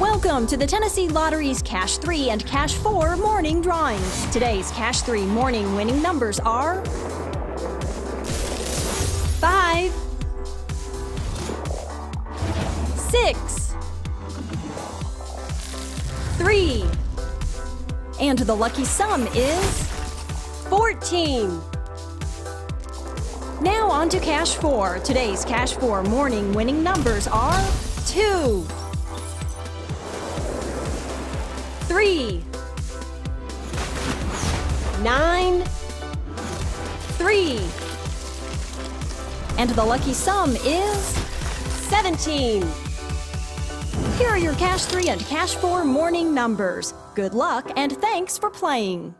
Welcome to the Tennessee Lottery's Cash 3 and Cash 4 morning drawings. Today's Cash 3 morning winning numbers are 5, 6, 3, and the lucky sum is 14. Now on to Cash 4. Today's Cash 4 morning winning numbers are 2, 3, 9, 3. And the lucky sum is 17. Here are your Cash 3 and Cash 4 morning numbers. Good luck and thanks for playing.